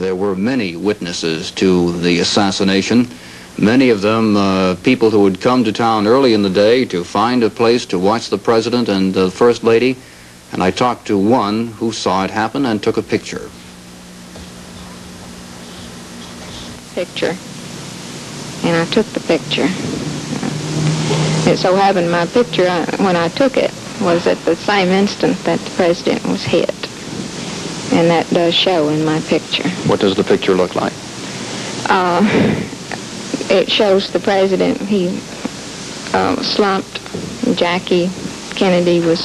There were many witnesses to the assassination. Many of them uh, people who had come to town early in the day to find a place to watch the president and the first lady. And I talked to one who saw it happen and took a picture. Picture. And I took the picture. It so happened my picture, I, when I took it, was at the same instant that the president was hit. And that does show in my picture. What does the picture look like? Uh, it shows the president, he uh, slumped. Jackie Kennedy was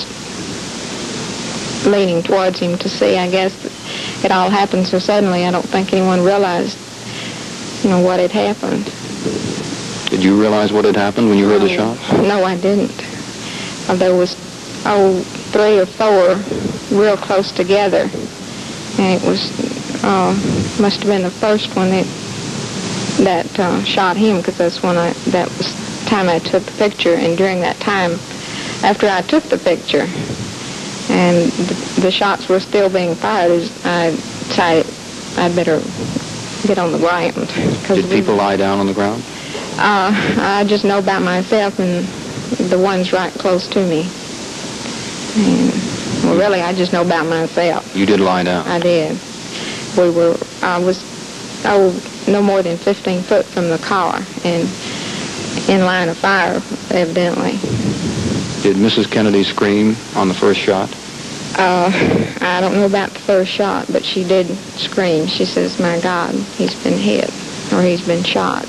leaning towards him to see. I guess it all happened so suddenly, I don't think anyone realized, you know, what had happened. Did you realize what had happened when you heard the shots? No, I didn't. Uh, there was, oh, three or four real close together. And it was, uh, must have been the first one that, that uh, shot him because that's when I, that was the time I took the picture. And during that time, after I took the picture, and the, the shots were still being fired, I decided I'd better get on the ground. Did people lie down on the ground? Uh, I just know about myself and the ones right close to me. And, well, really, I just know about myself. You did lie down? I did. We were, I was, oh, no more than 15 foot from the car and in line of fire, evidently. Did Mrs. Kennedy scream on the first shot? Uh, I don't know about the first shot, but she did scream. She says, my God, he's been hit or he's been shot.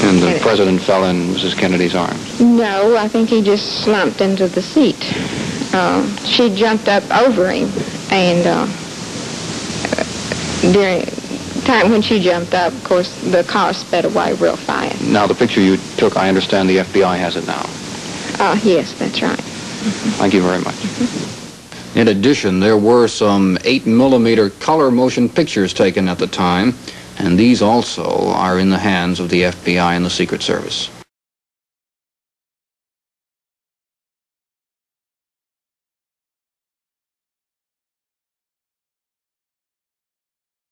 And the president fell in Mrs. Kennedy's arms? No, I think he just slumped into the seat. Uh, she jumped up over him, and uh, during time when she jumped up, of course, the car sped away real fast. Now, the picture you took, I understand the FBI has it now. Uh, yes, that's right. Thank you very much. In addition, there were some 8 millimeter color motion pictures taken at the time, and these also are in the hands of the FBI and the Secret Service.